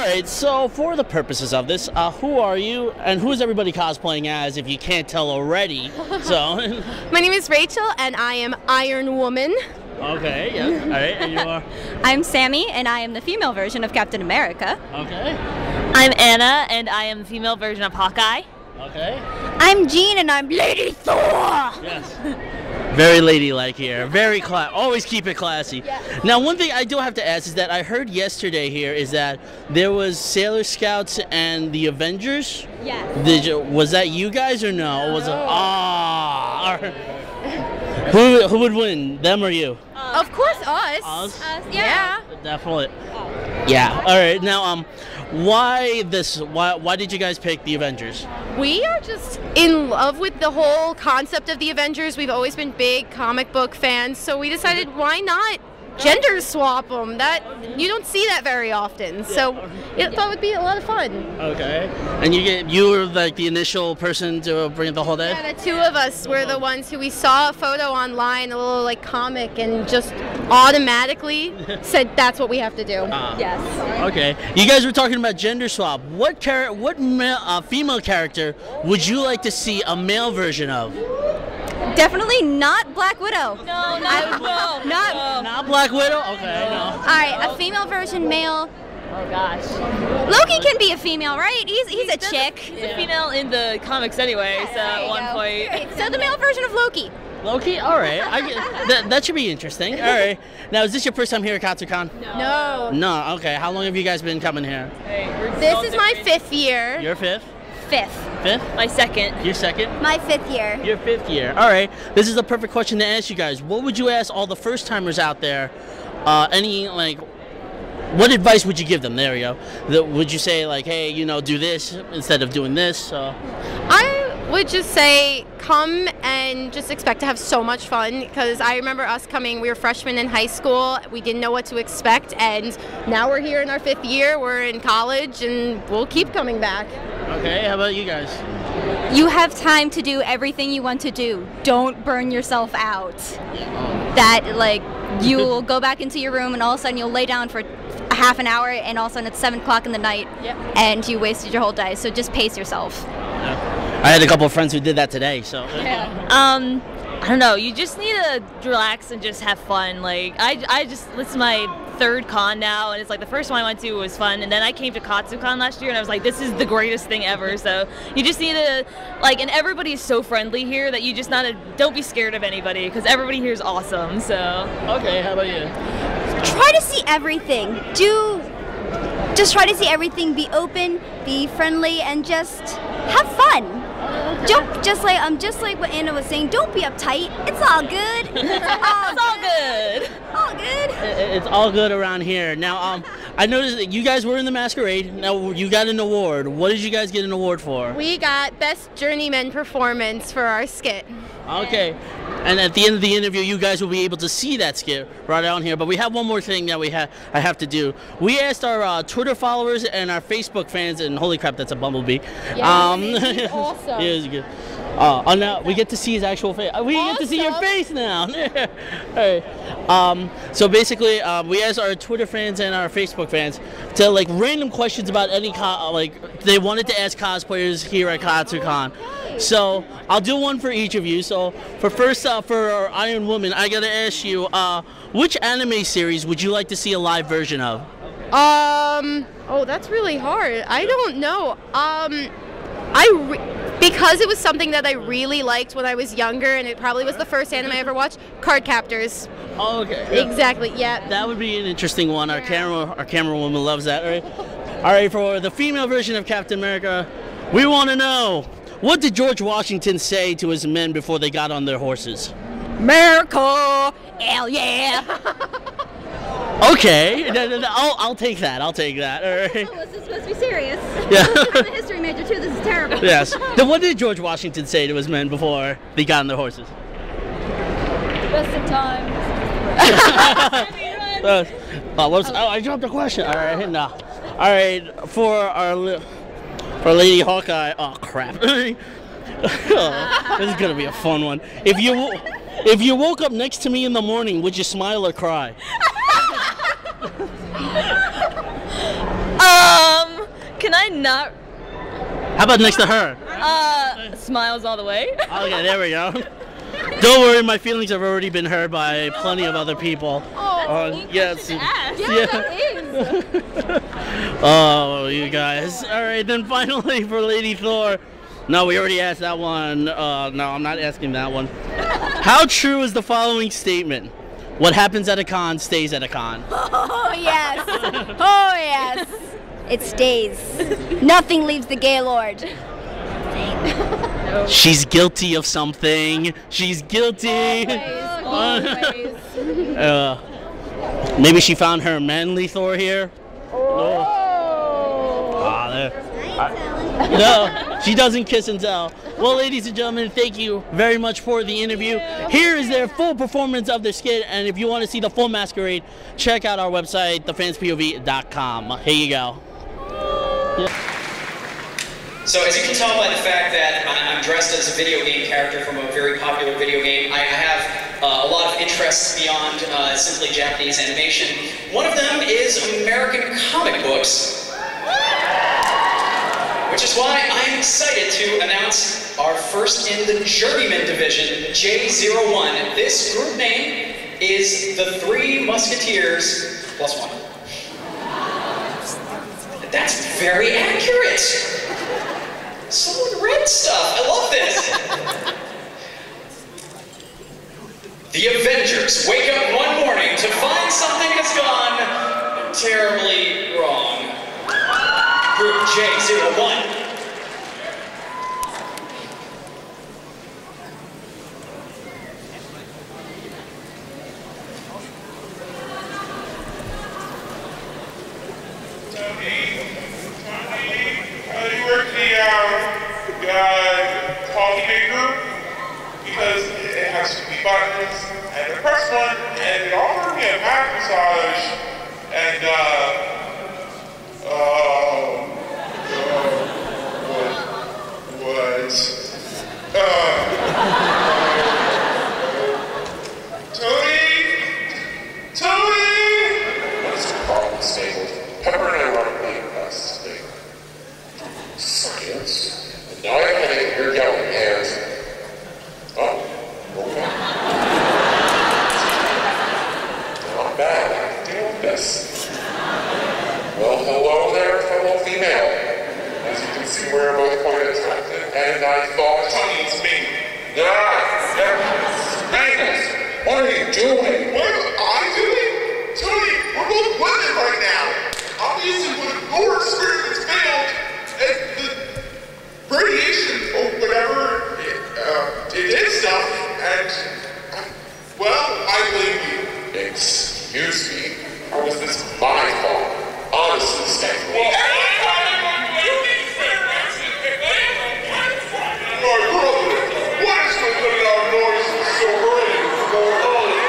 right, so for the purposes of this, uh, who are you and who is everybody cosplaying as if you can't tell already? So, My name is Rachel, and I am Iron Woman. okay, yeah, all right, and you are? I'm Sammy, and I am the female version of Captain America. Okay, I'm Anna, and I am the female version of Hawkeye. Okay, I'm Jean, and I'm Lady Thor. yes. Very ladylike here, very class. Always keep it classy. Now, one thing I do have to ask is that I heard yesterday here is that there was Sailor Scouts and the Avengers. Yes. Did you, was that you guys or no? Or Was it ah? Who who would win, them or you? of course, us. Us? Yeah. Definitely. Yeah. All right. Now, um, why this? Why why did you guys pick the Avengers? We are just in love with the whole concept of the Avengers. We've always been big comic book fans, so we decided why not gender swap them? That you don't see that very often. So I thought it would be a lot of fun. Okay. And you get you were like the initial person to bring the whole day. Yeah, the two of us were the ones who we saw a photo online, a little like comic, and just automatically said that's what we have to do. Ah. Yes. Okay. You guys were talking about gender swap. What char- What male, uh, female character would you like to see a male version of? Definitely not Black Widow. No, not no, Not. Not Black Widow. Okay. No. All right, a female version male. Oh gosh. Loki can be a female, right? He's he's a chick. He's a female in the comics anyway, so at one go. point. So the male version of Loki. Loki. All right. I that, that should be interesting. All right. Now, is this your first time here at KatsuCon? No. No. Okay. How long have you guys been coming here? This is my fifth year. Your fifth. Fifth. Fifth. My second. Your second. My fifth year. Your fifth year. All right. This is a perfect question to ask you guys. What would you ask all the first timers out there? Uh, any like, what advice would you give them? There we go. The, would you say like, hey, you know, do this instead of doing this? Uh, I would just say come and just expect to have so much fun because I remember us coming, we were freshmen in high school, we didn't know what to expect, and now we're here in our fifth year, we're in college, and we'll keep coming back. Okay. How about you guys? You have time to do everything you want to do. Don't burn yourself out. That like you will go back into your room and all of a sudden you'll lay down for a half an hour and all of a sudden it's seven o'clock in the night Yep. and you wasted your whole day. So just pace yourself. I had a couple of friends who did that today. So. Yeah. Um, I don't know. You just need to relax and just have fun. Like I, I just is my third con now, and it's like the first one I went to was fun, and then I came to KatsuCon last year, and I was like, this is the greatest thing ever. So you just need to like, and everybody's so friendly here that you just not don't be scared of anybody because everybody here is awesome. So Okay. How about you? try to see everything. Do just try to see everything. Be open, be friendly, and just have fun. Don't just like um just like what Anna was saying. Don't be uptight. It's all good. It's all, it's all good. All good. I- It's all good around here. Now, um, I noticed that you guys were in the masquerade. Now you got an award. What did you guys get an award for? We got Best Journeyman Performance for our skit. Okay. And at the end of the interview, you guys will be able to see that skit right on here. But we have one more thing that we have I have to do. We asked our uh, Twitter followers and our Facebook fans, and holy crap, that's a bumblebee. Um, he's awesome. yeah, good. Uh, oh, now we get to see his actual face. We get to see your face now. All right. Um, so basically, um, we asked our Twitter fans and our Facebook fans to like random questions about any co- like they wanted to ask cosplayers here at KatsuCon. So I'll do one for each of you. So for first, uh, for our Iron Woman, I gotta ask you, uh, which anime series would you like to see a live version of? Um, oh, that's really hard. I don't know. Um, I because it was something that I really liked when I was younger, and it probably was the first anime I ever watched. Card Captors. Oh, okay. Exactly. Yeah. That would be an interesting one. Our camera, our camera woman loves that. All right. All right. For the female version of Captain America, we want to know what did George Washington say to his men before they got on their horses? America! Hell yeah! Okay. No, no, no, I'll, I'll take that. I'll take that. All right. Oh, this is supposed to be serious. Yeah. I'm a history major too. This is terrible. yes. Then what did George Washington say to his men before they got on their horses? Best of times. Uh, oh, what's, oh, I dropped a question. All right, no. All right, for our li- for Lady Hawkeye. Oh crap! this is gonna be a fun one. If you if you woke up next to me in the morning, would you smile or cry? Um, mine? Not. How about next to her? Uh, smiles all the way. Okay, there we go. Don't worry, my feelings have already been heard by plenty of other people. Uh, yes. Yeah. oh, you guys. All right, then finally for Lady Thor. No, we already asked that one. Uh, no, I'm not asking that one. How true is the following statement? What happens at a con stays at a con. Oh yes. Oh yes. It stays. Nothing leaves the Gaylord. She's guilty of something. She's guilty. Uh, maybe she found her manly Thor here. Oh. Ah, there. No, she doesn't kiss and tell. Well, ladies and gentlemen, thank you very much for the interview. Here is their full performance of their skit, and if you want to see the full masquerade, check out our website, thefanspov.com. Here you go. So as you can tell by the fact that I- I'm dressed as a video game character from a very popular video game, I I have uh, a lot of interests beyond uh, simply Japanese animation. One of them is American comic books, which is why I'm excited to announce our first in the Journeyman division, J01. This group name is the Three Musketeers plus one. That's very accurate. Someone read stuff. I love this. The Avengers wake up one morning to find something has gone terribly wrong. Group J01. Uh, uh, because has to be buttons and the press one, and it offered me a back massage, and uh, uh, uh, what, what, uh, Tony, Tony. What is problem, Staples? Pepper and I run a really fast thing. Science? And now I have a headache, you're yelling, and... Oh, okay. Not bad, I can deal with this. Well, hello there, fellow female. As you can see, we're both quite attractive, and I thought... Tony's me. Ah, Staples! What are you doing? What am I doing? Tony, we're both women right now. Obviously, when your experiments failed, and the radiation or whatever it, uh, it did stuff, and uh, well, I blame you. Excuse me? Is this my fault? Honestly, Staples. My brother, what is with the loud noises so early in the morning?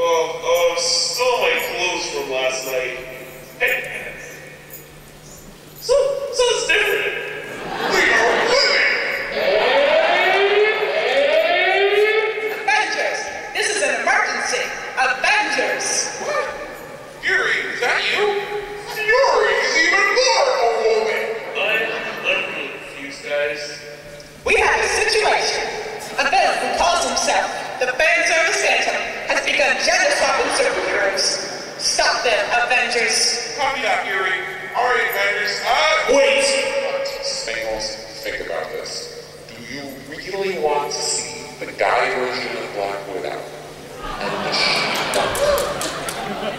Oh, oh, stole my clothes from last night. Hey. So, so it's different. We are women. Avengers! This is an emergency! Avengers! Fury, is that you? Fury is even more a woman. I'm, I'm really confused, guys. We have a situation. A villain who calls himself the fan service Phantom has begun gender swapping superheroes. Stop them, Avengers! Copy that, Fury. All right, Avengers. Uh, wait. Staples, think about this. Do you really want to see the guy version of Black Widow? And the she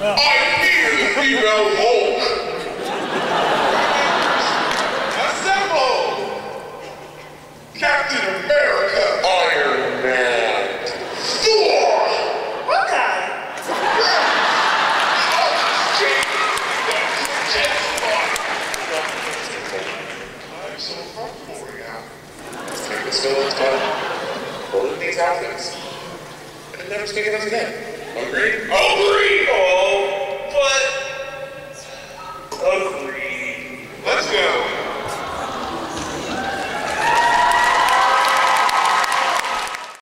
I fear the female Hulk. Assemble! Captain America. Iron Man! Thor. Hawkeye! I'm so comfortable right now. Let's take this villain's butt, put it in these outfits, and never speak of again. Agreed? Agree. Oh, but agree. Let's go.